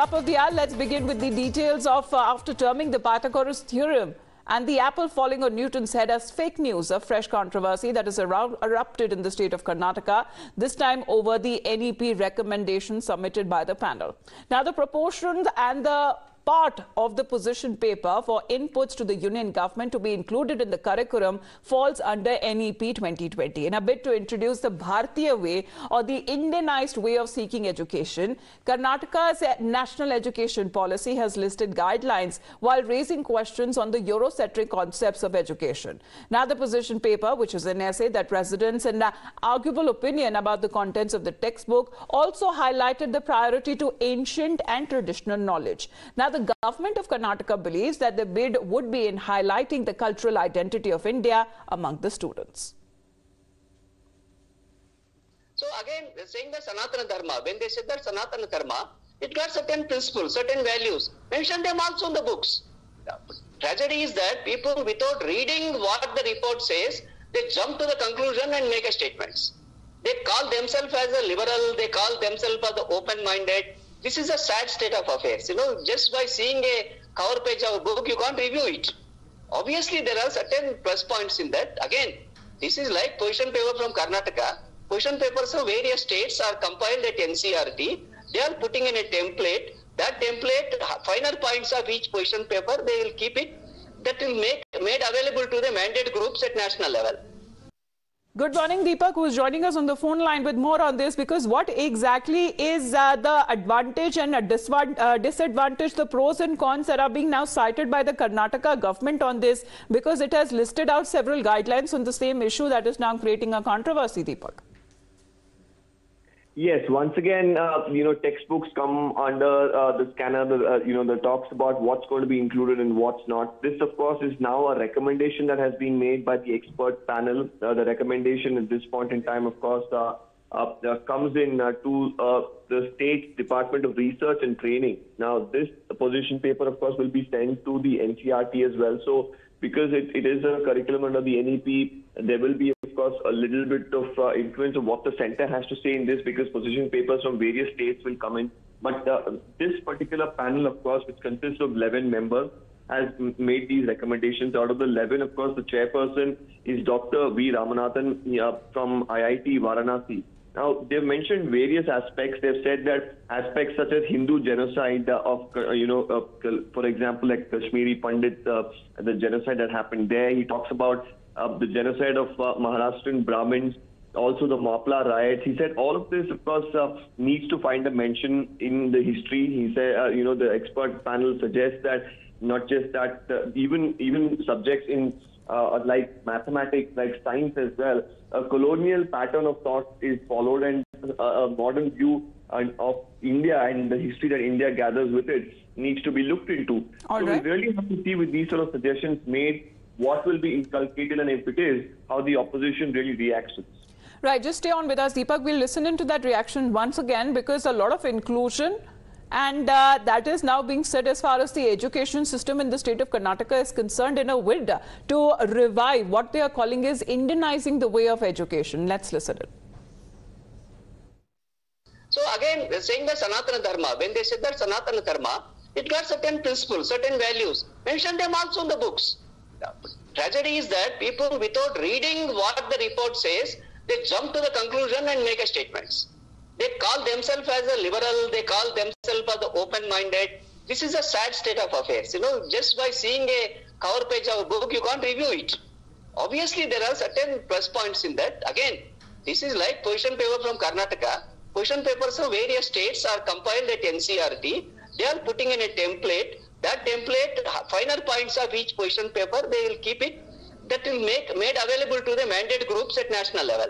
Top of the hour, let's begin with the details of uh, after terming the Pythagoras theorem and the apple falling on Newton's head as fake news, a fresh controversy that has erupted in the state of Karnataka, this time over the NEP recommendation submitted by the panel. Now, the proportions and the part of the position paper for inputs to the union government to be included in the curriculum falls under NEP 2020. In a bid to introduce the Bharatiya way or the Indianized way of seeking education, Karnataka's national education policy has listed guidelines while raising questions on the Eurocentric concepts of education. Now, the position paper, which is an essay that residents an arguable opinion about the contents of the textbook, also highlighted the priority to ancient and traditional knowledge. Now, the government of Karnataka believes that the bid would be in highlighting the cultural identity of India among the students. So again, saying the Sanatana Dharma, when they said that Sanatana Dharma, it got certain principles, certain values. Mention them also in the books. The tragedy is that people, without reading what the report says, they jump to the conclusion and make a statements. They call themselves as a liberal, they call themselves as the open-minded, this is a sad state of affairs. You know, just by seeing a cover page of a book, you can't review it. Obviously, there are certain plus points in that. Again, this is like position paper from Karnataka. Position papers of various states are compiled at NCERT. They are putting in a template. That template, finer points of each position paper, they will keep it. That will make made available to the mandate groups at national level. Good morning, Deepak, who is joining us on the phone line with more on this. Because what exactly is uh, the advantage and uh, disadvantage, the pros and cons that are being now cited by the Karnataka government on this? Because it has listed out several guidelines on the same issue that is now creating a controversy, Deepak. Yes, once again, uh, you know, textbooks come under uh, the scanner, uh, you know, the talks about what's going to be included and what's not. This, of course, is now a recommendation that has been made by the expert panel. Uh, the recommendation at this point in time, of course, uh, uh, comes in to the State Department of Research and Training. Now, this position paper, of course, will be sent to the NCERT as well. So, because it, it is a curriculum under the NEP, there will be course, a little bit of uh, influence of what the center has to say in this because position papers from various states will come in. But uh, this particular panel, of course, which consists of 11 members, has made these recommendations. Out of the 11, of course, the chairperson is Dr. V. Ramanathan uh, from IIT Varanasi. Now, they've mentioned various aspects. They've said that aspects such as Hindu genocide uh, of, uh, you know, uh, for example, like Kashmiri Pandit, uh, the genocide that happened there. He talks about uh, the genocide of uh, Maharashtrian Brahmins, also the Mapla riots. He said all of this, of course, uh, needs to find a mention in the history. He said, uh, you know, the expert panel suggests that not just that, uh, even even subjects in uh, like mathematics, like science as well, a colonial pattern of thought is followed, and a modern view of India and the history that India gathers with it needs to be looked into. All so right. we really have to see with these sort of suggestions made what will be inculcated and if it is, how the opposition really reacts to this. Right, just stay on with us, Deepak. We'll listen into that reaction once again because a lot of inclusion and uh, that is now being said as far as the education system in the state of Karnataka is concerned in a bid to revive what they are calling is Indianizing the way of education. Let's listen it. So again, saying the Sanatana Dharma, when they said that Sanatana Dharma, it got certain principles, certain values. Mention them also in the books. The tragedy is that people, without reading what the report says, they jump to the conclusion and make a statements. They call themselves as a liberal, they call themselves as the open-minded. This is a sad state of affairs. You know, just by seeing a cover page of a book, you can't review it. Obviously, there are certain plus points in that. Again, this is like position paper from Karnataka. Position papers of various states are compiled at NCERT. They are putting in a template that template, finer points of each position paper, they will keep it. That will make made available to the mandate groups at national level.